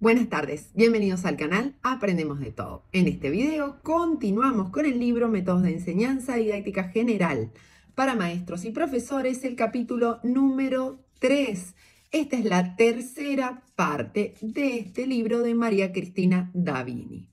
Buenas tardes, bienvenidos al canal Aprendemos de Todo. En este video continuamos con el libro Métodos de Enseñanza y Didáctica General para Maestros y Profesores, el capítulo número 3. Esta es la tercera parte de este libro de María Cristina Davini.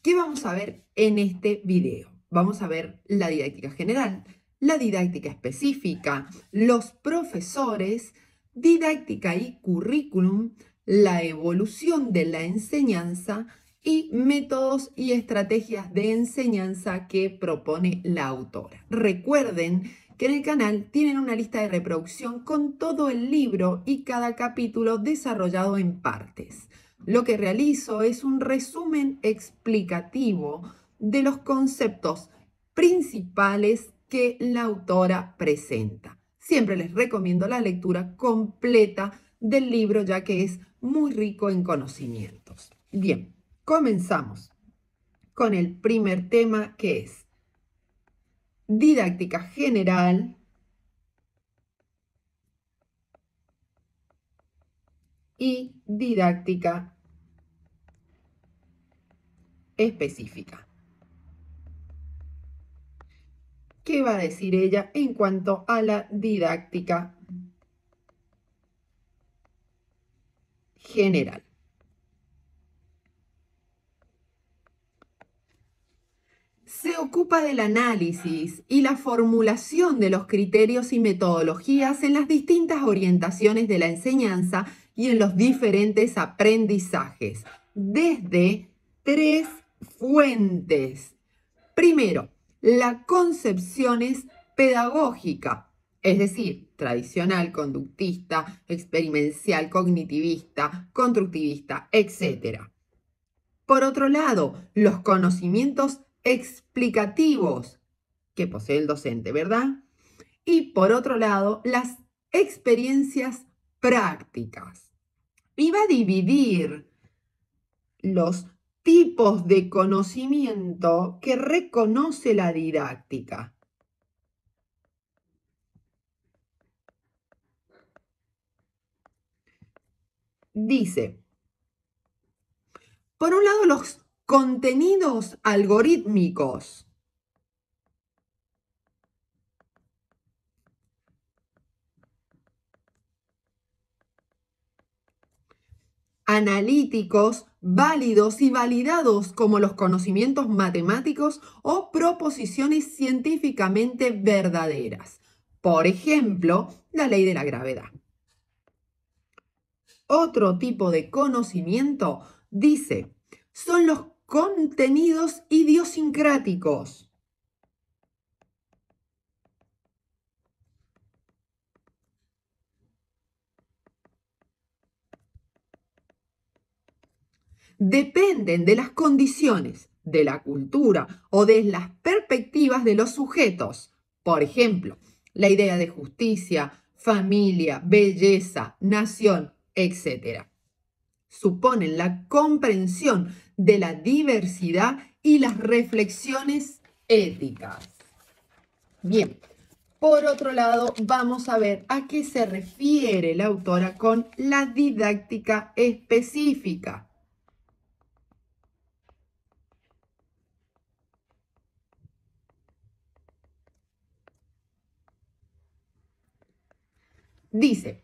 ¿Qué vamos a ver en este video? Vamos a ver la didáctica general, la didáctica específica, los profesores, didáctica y currículum, la evolución de la enseñanza y métodos y estrategias de enseñanza que propone la autora. Recuerden que en el canal tienen una lista de reproducción con todo el libro y cada capítulo desarrollado en partes. Lo que realizo es un resumen explicativo de los conceptos principales que la autora presenta. Siempre les recomiendo la lectura completa del libro ya que es muy rico en conocimientos. Bien, comenzamos con el primer tema que es didáctica general y didáctica específica. ¿Qué va a decir ella en cuanto a la didáctica general? Se ocupa del análisis y la formulación de los criterios y metodologías en las distintas orientaciones de la enseñanza y en los diferentes aprendizajes, desde tres fuentes. Primero, la concepción es pedagógica, es decir, tradicional, conductista, experimental, cognitivista, constructivista, etc. Por otro lado, los conocimientos explicativos que posee el docente, ¿verdad? Y por otro lado, las experiencias prácticas. Va a dividir los tipos de conocimiento que reconoce la didáctica. Dice, por un lado, los contenidos algorítmicos. analíticos, válidos y validados como los conocimientos matemáticos o proposiciones científicamente verdaderas. Por ejemplo, la ley de la gravedad. Otro tipo de conocimiento dice, son los contenidos idiosincráticos. dependen de las condiciones, de la cultura o de las perspectivas de los sujetos. Por ejemplo, la idea de justicia, familia, belleza, nación, etc. Suponen la comprensión de la diversidad y las reflexiones éticas. Bien, por otro lado, vamos a ver a qué se refiere la autora con la didáctica específica. Dice,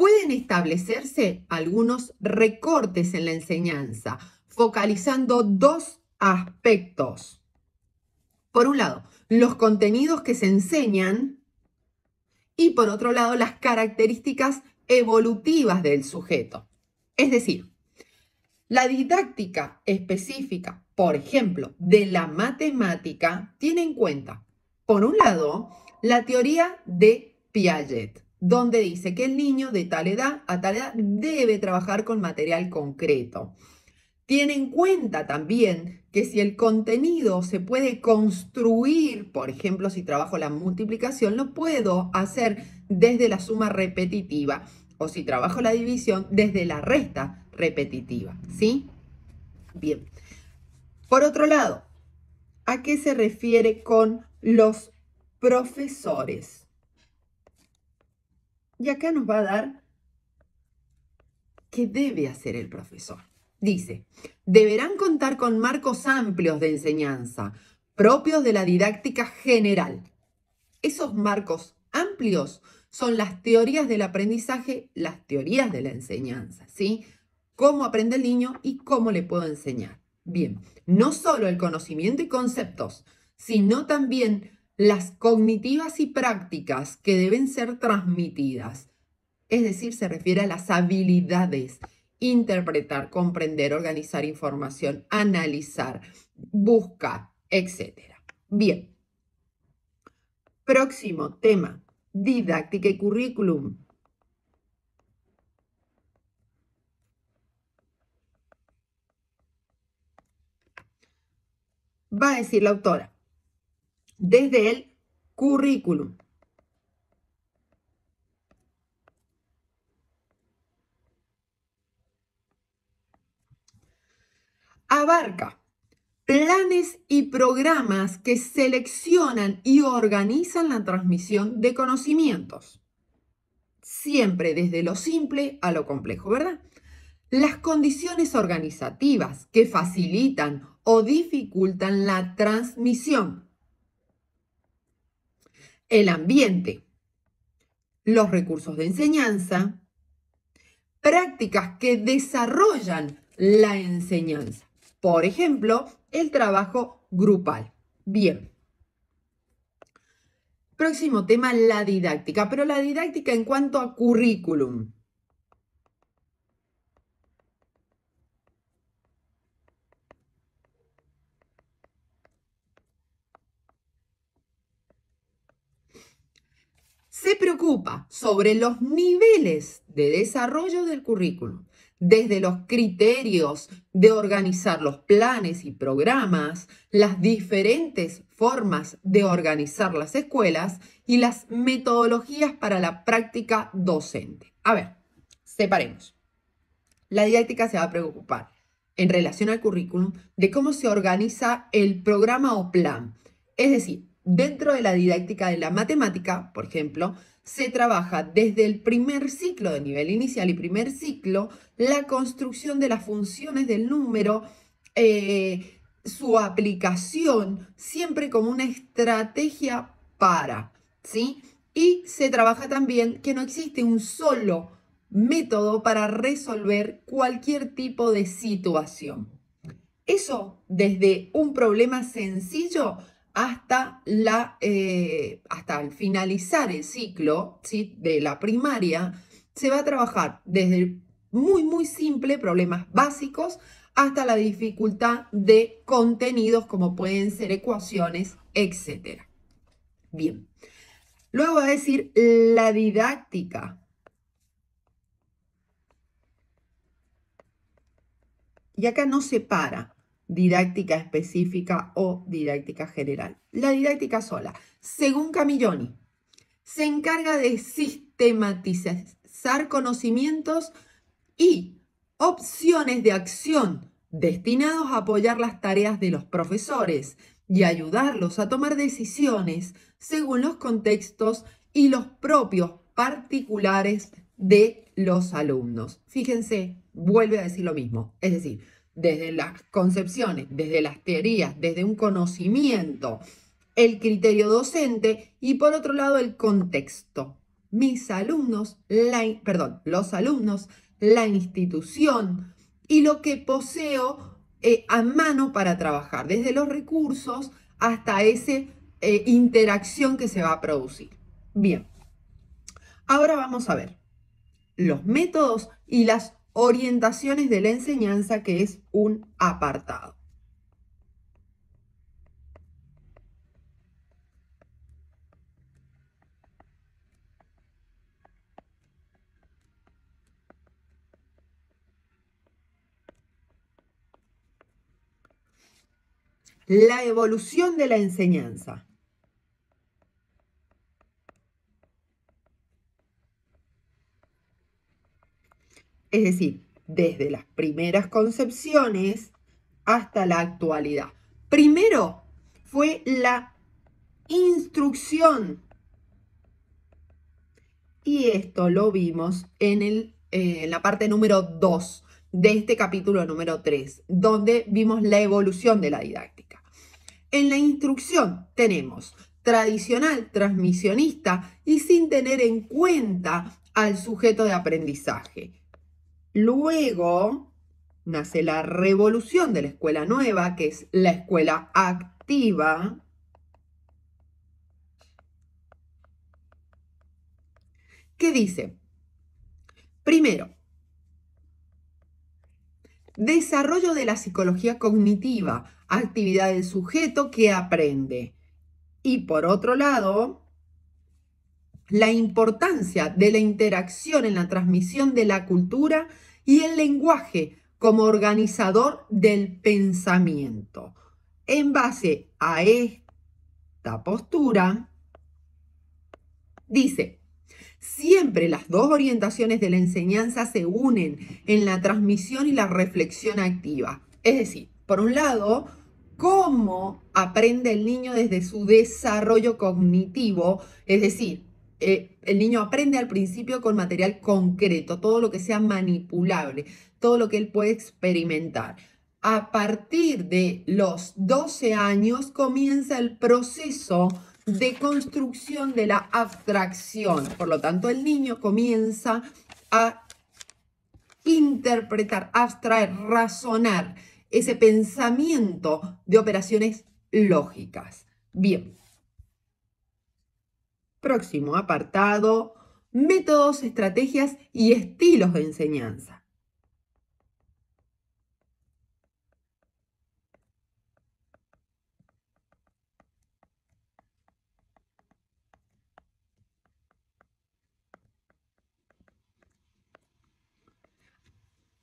pueden establecerse algunos recortes en la enseñanza, focalizando dos aspectos. Por un lado, los contenidos que se enseñan y por otro lado, las características evolutivas del sujeto. Es decir, la didáctica específica, por ejemplo, de la matemática, tiene en cuenta, por un lado, la teoría de Piaget, donde dice que el niño de tal edad a tal edad debe trabajar con material concreto. Tiene en cuenta también que si el contenido se puede construir, por ejemplo, si trabajo la multiplicación, lo puedo hacer desde la suma repetitiva o si trabajo la división desde la resta repetitiva, ¿sí? Bien. Por otro lado, ¿a qué se refiere con los profesores? Y acá nos va a dar ¿qué debe hacer el profesor? Dice, deberán contar con marcos amplios de enseñanza, propios de la didáctica general. Esos marcos amplios son las teorías del aprendizaje, las teorías de la enseñanza, ¿sí? Cómo aprende el niño y cómo le puedo enseñar. Bien, no solo el conocimiento y conceptos, sino también las cognitivas y prácticas que deben ser transmitidas. Es decir, se refiere a las habilidades, interpretar, comprender, organizar información, analizar, buscar, etc. Bien. Próximo tema, didáctica y currículum. Va a decir la autora, desde el currículum. Abarca planes y programas que seleccionan y organizan la transmisión de conocimientos. Siempre desde lo simple a lo complejo, ¿verdad? Las condiciones organizativas que facilitan o dificultan la transmisión. El ambiente. Los recursos de enseñanza. Prácticas que desarrollan la enseñanza. Por ejemplo, el trabajo grupal. Bien. Próximo tema, la didáctica, pero la didáctica en cuanto a currículum. Se preocupa sobre los niveles de desarrollo del currículum, desde los criterios de organizar los planes y programas, las diferentes formas de organizar las escuelas y las metodologías para la práctica docente. A ver, separemos. La didáctica se va a preocupar en relación al currículum de cómo se organiza el programa o plan. Es decir, dentro de la didáctica de la matemática, por ejemplo, se trabaja desde el primer ciclo de nivel inicial y primer ciclo la construcción de las funciones del número, eh, su aplicación, siempre como una estrategia para, ¿sí? Y se trabaja también que no existe un solo método para resolver cualquier tipo de situación. Eso desde un problema sencillo hasta, la, eh, hasta el finalizar el ciclo ¿sí? de la primaria, se va a trabajar desde muy, muy simple, problemas básicos, hasta la dificultad de contenidos como pueden ser ecuaciones, etc. Bien. Luego va a decir la didáctica. Y acá no se para didáctica específica o didáctica general. La didáctica sola, según Camilloni, se encarga de sistematizar conocimientos y opciones de acción destinados a apoyar las tareas de los profesores y ayudarlos a tomar decisiones según los contextos y los propios particulares de los alumnos. Fíjense, vuelve a decir lo mismo. Es decir, desde las concepciones, desde las teorías, desde un conocimiento, el criterio docente y por otro lado el contexto. Mis alumnos, la, perdón, los alumnos, la institución y lo que poseo eh, a mano para trabajar, desde los recursos hasta esa eh, interacción que se va a producir. Bien, ahora vamos a ver los métodos y las orientaciones de la enseñanza, que es un apartado. La evolución de la enseñanza. Es decir, desde las primeras concepciones hasta la actualidad. Primero fue la instrucción. Y esto lo vimos en el eh, en la parte número 2 de este capítulo número 3, donde vimos la evolución de la didáctica. En la instrucción tenemos tradicional, transmisionista y sin tener en cuenta al sujeto de aprendizaje. Luego nace la revolución de la escuela nueva, que es la escuela activa. ¿Qué dice? Primero, desarrollo de la psicología cognitiva, actividad del sujeto que aprende. Y por otro lado, la importancia de la interacción en la transmisión de la cultura y el lenguaje como organizador del pensamiento. En base a esta postura, dice, siempre las dos orientaciones de la enseñanza se unen en la transmisión y la reflexión activa. Es decir, por un lado, cómo aprende el niño desde su desarrollo cognitivo, es decir, eh, el niño aprende al principio con material concreto, todo lo que sea manipulable, todo lo que él puede experimentar. A partir de los 12 años comienza el proceso de construcción de la abstracción. Por lo tanto, el niño comienza a interpretar, abstraer, razonar ese pensamiento de operaciones lógicas. Bien. Próximo apartado, métodos, estrategias y estilos de enseñanza.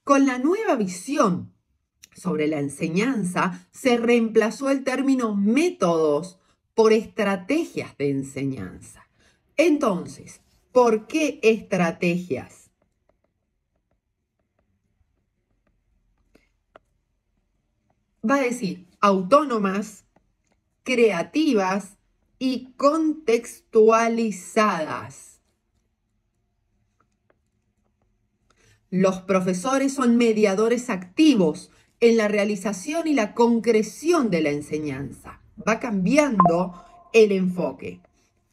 Con la nueva visión sobre la enseñanza, se reemplazó el término métodos por estrategias de enseñanza. Entonces, ¿por qué estrategias? Va a decir autónomas, creativas y contextualizadas. Los profesores son mediadores activos en la realización y la concreción de la enseñanza. Va cambiando el enfoque.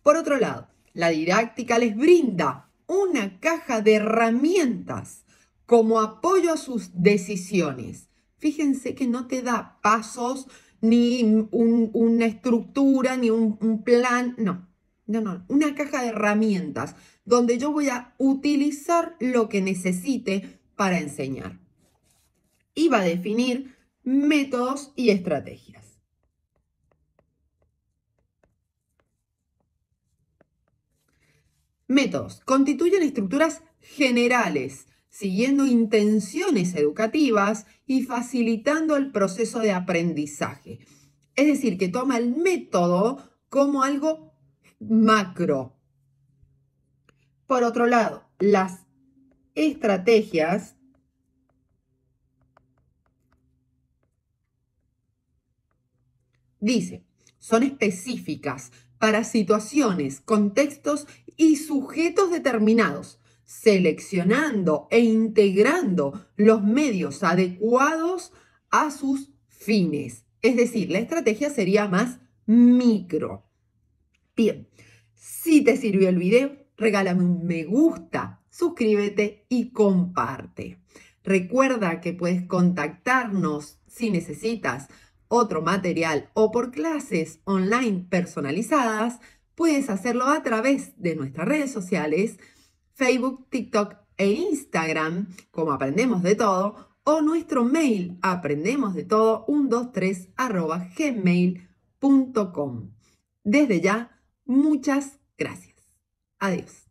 Por otro lado, la didáctica les brinda una caja de herramientas como apoyo a sus decisiones. Fíjense que no te da pasos, ni una estructura, ni un plan, no. No, no, una caja de herramientas donde yo voy a utilizar lo que necesite para enseñar. Y va a definir métodos y estrategias. Métodos constituyen estructuras generales, siguiendo intenciones educativas y facilitando el proceso de aprendizaje. Es decir, que toma el método como algo macro. Por otro lado, las estrategias dice, son específicas para situaciones, contextos y sujetos determinados, seleccionando e integrando los medios adecuados a sus fines. Es decir, la estrategia sería más micro. Bien, si te sirvió el video, regálame un me gusta, suscríbete y comparte. Recuerda que puedes contactarnos si necesitas otro material o por clases online personalizadas. Puedes hacerlo a través de nuestras redes sociales, Facebook, TikTok e Instagram, como aprendemos de todo, o nuestro mail aprendemos de todo 123 gmail.com. Desde ya, muchas gracias. Adiós.